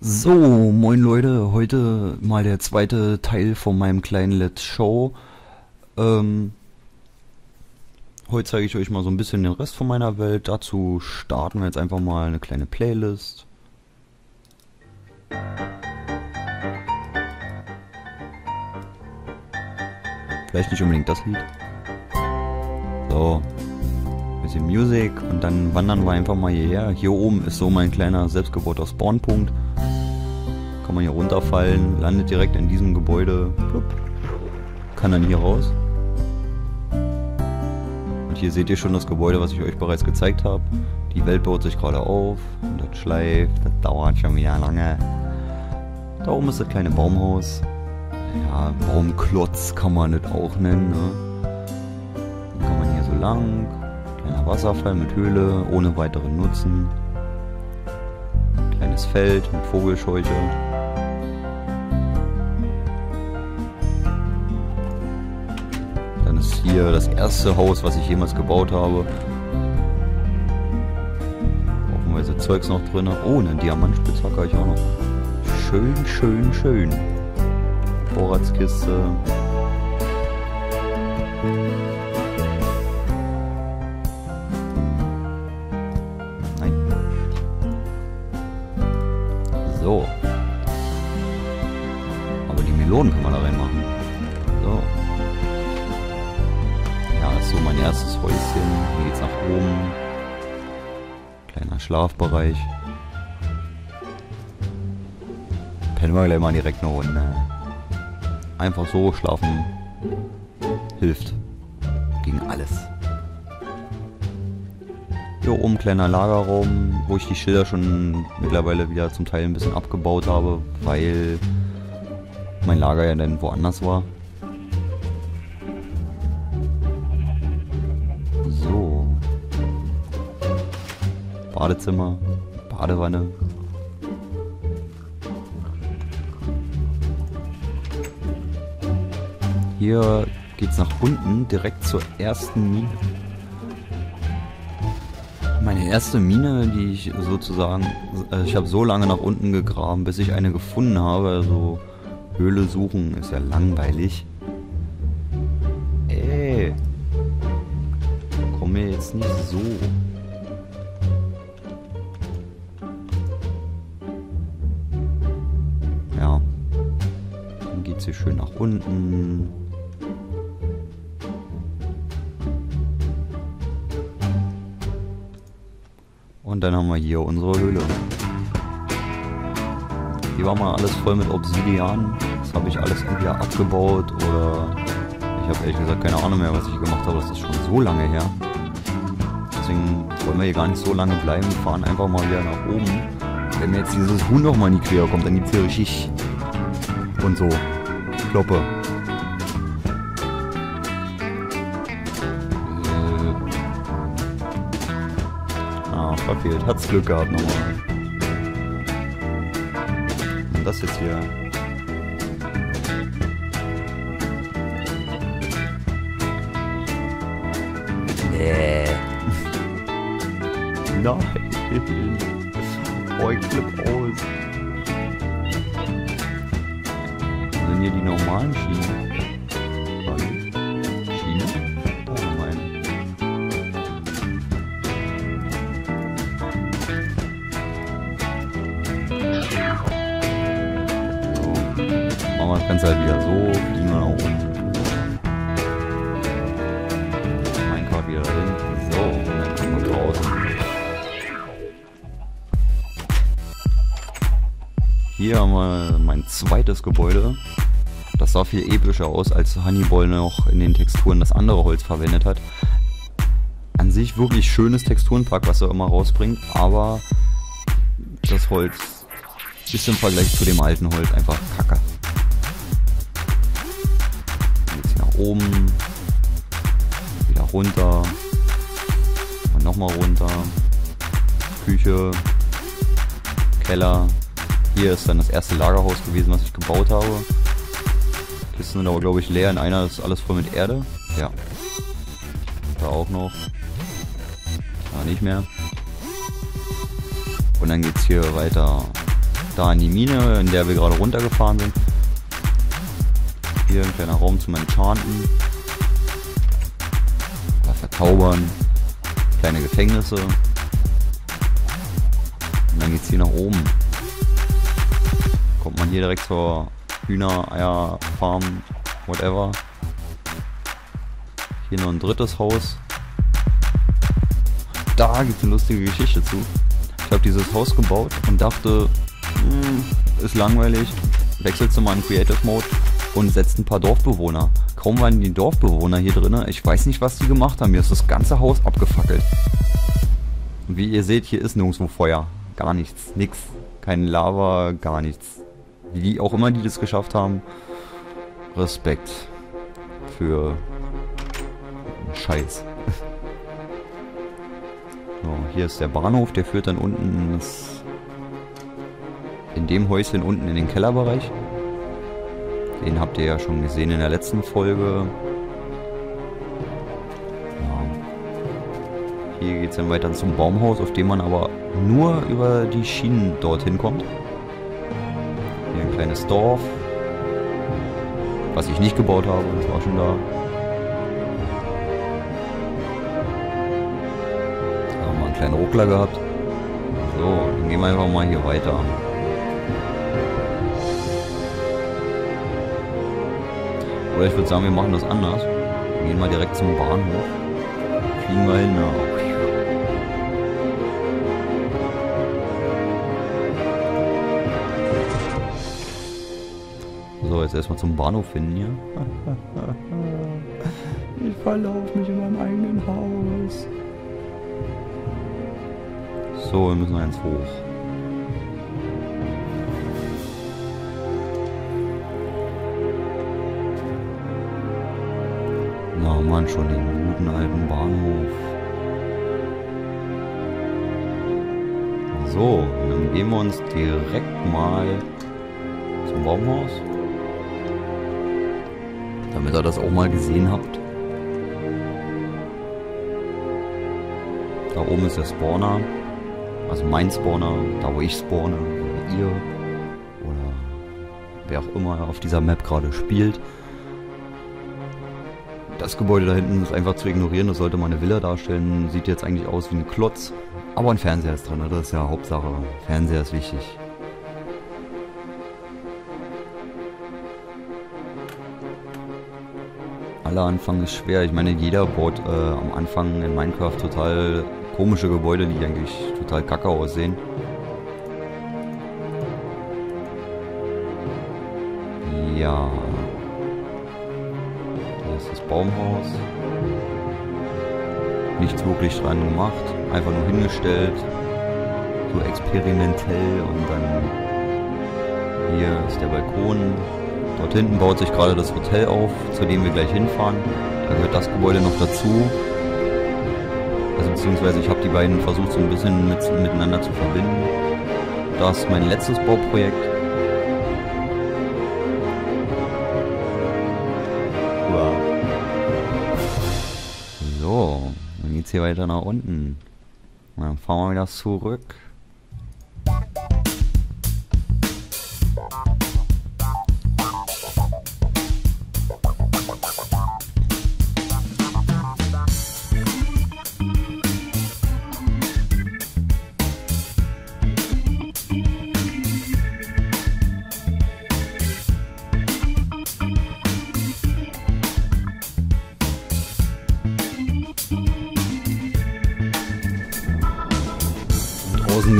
So, moin Leute, heute mal der zweite Teil von meinem kleinen Let's Show. Ähm, heute zeige ich euch mal so ein bisschen den Rest von meiner Welt. Dazu starten wir jetzt einfach mal eine kleine Playlist. Vielleicht nicht unbedingt das Lied. So, bisschen Musik und dann wandern wir einfach mal hierher. Hier oben ist so mein kleiner selbstgebauter Spawnpunkt. Kann man hier runterfallen, landet direkt in diesem Gebäude. Kann dann hier raus. Und hier seht ihr schon das Gebäude, was ich euch bereits gezeigt habe. Die Welt baut sich gerade auf und das schleift, das dauert schon wieder lange. Da oben ist das kleine Baumhaus. Ja, Baumklotz kann man das auch nennen. Ne? Dann kann man hier so lang. Kleiner Wasserfall mit Höhle, ohne weiteren Nutzen. Kleines Feld mit Vogelscheuche. Dann ist hier das erste Haus, was ich jemals gebaut habe. Hoffenweise Zeugs noch drin. Oh, eine Diamantspitzhacke habe ich auch noch. Schön, schön, schön. Vorratskiste. Schlafbereich. Pennen wir gleich mal direkt eine Runde. Einfach so schlafen hilft. Gegen alles. Hier oben kleiner Lagerraum, wo ich die Schilder schon mittlerweile wieder zum Teil ein bisschen abgebaut habe, weil mein Lager ja dann woanders war. Badezimmer, Badewanne. Hier geht's nach unten, direkt zur ersten Mine. Meine erste Mine, die ich sozusagen, äh, ich habe so lange nach unten gegraben, bis ich eine gefunden habe. Also Höhle suchen ist ja langweilig. Ey, komm mir jetzt nicht so. Hier schön nach unten. Und dann haben wir hier unsere Höhle. Hier war mal alles voll mit Obsidian. Das habe ich alles entweder abgebaut oder ich habe ehrlich gesagt keine Ahnung mehr, was ich gemacht habe. Das ist schon so lange her. Deswegen wollen wir hier gar nicht so lange bleiben. Fahren einfach mal wieder nach oben. Wenn mir jetzt dieses Huhn noch mal in die Quere kommt, dann gibt's hier richtig und so. Kloppe. Äh, Ah, verfehlt. Hat's Glück gehabt nochmal. Und das jetzt hier. Nee. Nein. Ich flipp hier die normalen Schienen? Schiene? Wir eine. So. Machen wir das Ganze halt wieder so, fliegen wir nach oben. Minecraft wieder dahin. So, und dann kommen wir draußen. Hier haben wir mein zweites Gebäude. Das sah viel epischer aus, als Honeyball noch in den Texturen das andere Holz verwendet hat. An sich wirklich schönes Texturenpack, was er immer rausbringt, aber das Holz ist im Vergleich zu dem alten Holz einfach kacke. Jetzt hier nach oben, wieder runter und nochmal runter. Küche, Keller. Hier ist dann das erste Lagerhaus gewesen, was ich gebaut habe. Kisten sind aber glaube ich leer. In einer ist alles voll mit Erde. Ja. Da auch noch. Da nicht mehr. Und dann geht's hier weiter da in die Mine, in der wir gerade runtergefahren sind. Hier ein kleiner Raum zum Enchanten. Oder verzaubern. Kleine Gefängnisse. Und dann geht's hier nach oben. Kommt man hier direkt zur Hühner, Eier, Farm, whatever. Hier noch ein drittes Haus. Da gibt es eine lustige Geschichte zu. Ich habe dieses Haus gebaut und dachte, hm, ist langweilig, wechselt zu meinem Creative Mode und setzt ein paar Dorfbewohner. Kaum waren die Dorfbewohner hier drin. Ich weiß nicht, was die gemacht haben. Mir ist das ganze Haus abgefackelt. Und wie ihr seht, hier ist nirgendwo Feuer. Gar nichts. Nix. Kein Lava, gar nichts. Wie auch immer die das geschafft haben. Respekt. Für Scheiß. so, hier ist der Bahnhof, der führt dann unten ins, in dem Häuschen unten in den Kellerbereich. Den habt ihr ja schon gesehen in der letzten Folge. Ja. Hier geht es dann weiter zum Baumhaus, auf dem man aber nur über die Schienen dorthin kommt. Kleines Dorf. Was ich nicht gebaut habe, das war schon da. Da haben wir einen kleinen Ruckler gehabt. So, dann gehen wir einfach mal hier weiter. Oder ich würde sagen, wir machen das anders. Wir gehen mal direkt zum Bahnhof. Fliegen wir hin. Ja. Jetzt erstmal zum Bahnhof hin hier. Ich verlaufe mich in meinem eigenen Haus. So, wir müssen eins hoch. Na man, schon den guten alten Bahnhof. So, dann gehen wir uns direkt mal zum Baumhaus. Damit ihr das auch mal gesehen habt. Da oben ist der Spawner. Also mein Spawner, da wo ich spawne, oder ihr. Oder wer auch immer auf dieser Map gerade spielt. Das Gebäude da hinten ist einfach zu ignorieren, das sollte mal eine Villa darstellen. Sieht jetzt eigentlich aus wie ein Klotz. Aber ein Fernseher ist drin, das ist ja Hauptsache. Fernseher ist wichtig. Anfang ist schwer. Ich meine, jeder baut äh, am Anfang in Minecraft total komische Gebäude, die eigentlich total kacke aussehen. Ja. Hier ist das Baumhaus. Nichts wirklich dran gemacht. Einfach nur hingestellt. So experimentell und dann hier ist der Balkon. Dort hinten baut sich gerade das Hotel auf, zu dem wir gleich hinfahren. Da gehört das Gebäude noch dazu. Also beziehungsweise ich habe die beiden versucht so ein bisschen mit, miteinander zu verbinden. Das ist mein letztes Bauprojekt. Wow. So, dann geht's hier weiter nach unten. Und dann fahren wir wieder zurück.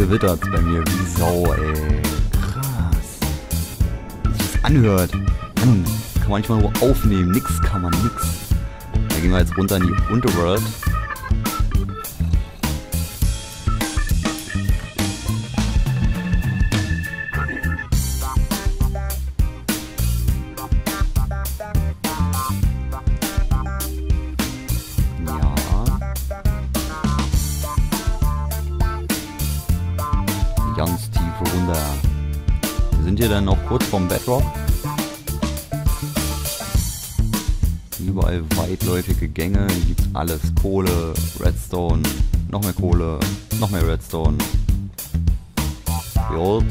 Gewittert bei mir wie Sau, ey. Krass. Wie sich das anhört. Mann, kann man nicht mal nur aufnehmen. Nix kann man, nix. Da gehen wir jetzt runter in die Underworld. äh, noch kurz vom Bedrock. Überall weitläufige Gänge, hier gibt's alles. Kohle, Redstone, noch mehr Kohle, noch mehr Redstone. Gold.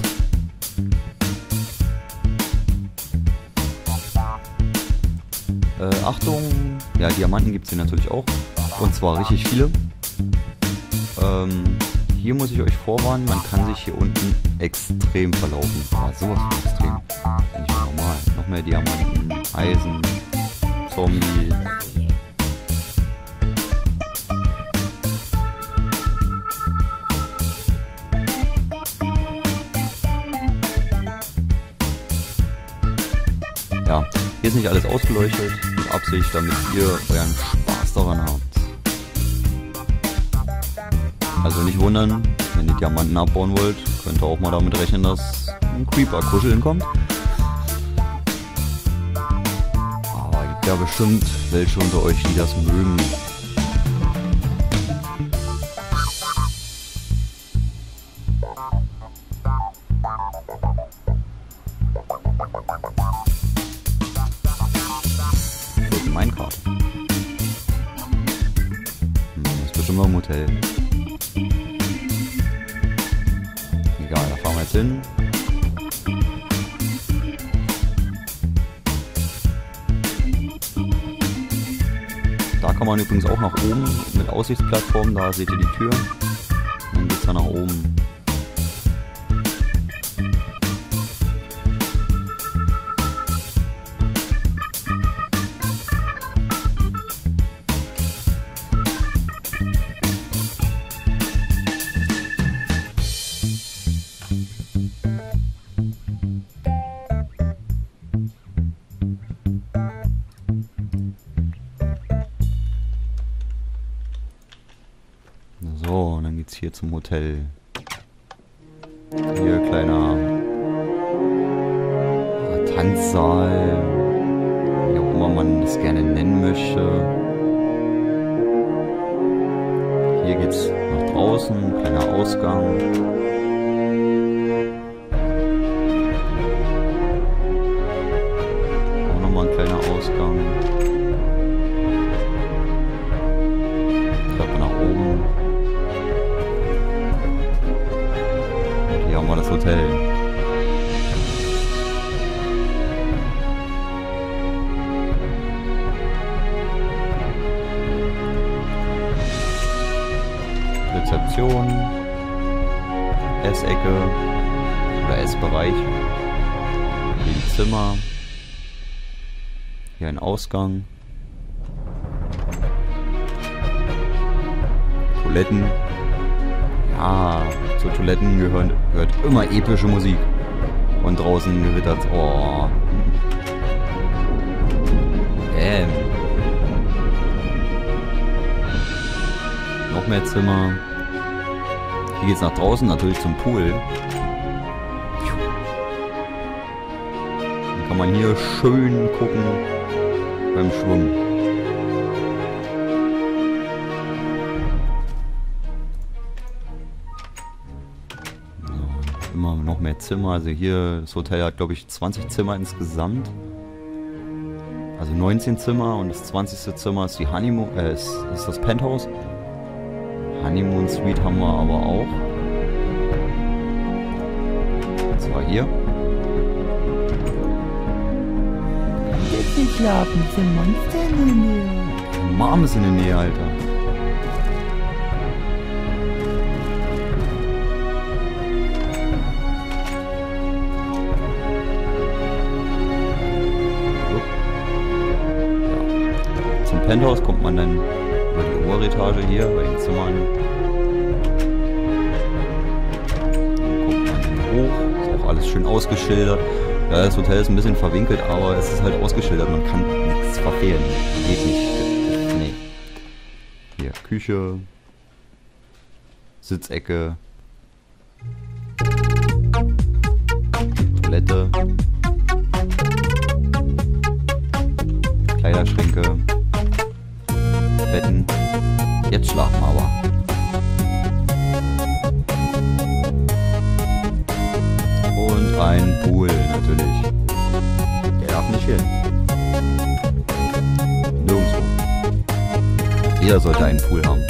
Äh, Achtung, ja, Diamanten gibt's hier natürlich auch. Und zwar richtig viele. Ähm, hier muss ich euch vorwarnen, man kann sich hier unten extrem verlaufen. Ah, sowas von extrem. Nicht normal. Noch mehr Diamanten, Eisen, Zombie. Ja, hier ist nicht alles ausgeleuchtet, mit Absicht, damit ihr euren Also nicht wundern, wenn ihr Diamanten abbauen wollt, könnt ihr auch mal damit rechnen, dass ein Creeper kuscheln kommt. Aber gibt ja bestimmt welche unter euch, die das mögen. Kann man übrigens auch nach oben mit Aussichtsplattform, da seht ihr die Tür. Dann geht's da nach oben. Zum Hotel. Hier kleiner äh, Tanzsaal, wie auch immer man das gerne nennen möchte. Hier geht's nach draußen, kleiner Ausgang. Rezeption, Essecke oder Essbereich, die Zimmer, hier ein Ausgang, Toiletten. Ja, zu Toiletten gehören, gehört immer epische Musik. Und draußen gewittert Oh. Noch mehr Zimmer. Hier geht's nach draußen, natürlich zum Pool. Dann kann man hier schön gucken beim Schwimmen. Immer noch mehr Zimmer. Also hier, das Hotel hat glaube ich 20 Zimmer insgesamt. Also 19 Zimmer und das 20. Zimmer ist die Honeymoon, äh, ist, ist das Penthouse. Honeymoon Suite haben wir aber auch. Und zwar hier. Bitte schlafen, sind Monster in der Nähe. Mom ist in der Nähe, Alter. Penthouse kommt man dann Oberetage hier bei den Zimmern. Kommt man hoch, ist auch alles schön ausgeschildert. Ja, das Hotel ist ein bisschen verwinkelt, aber es ist halt ausgeschildert. Man kann nichts verfehlen. Geht nicht. Nee. Hier, Küche. Sitzecke. Toilette. Aber. Und ein Pool natürlich. Der darf nicht fehlen. Nirgendwo. Jeder sollte einen Pool haben.